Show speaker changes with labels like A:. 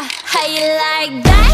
A: How you like that?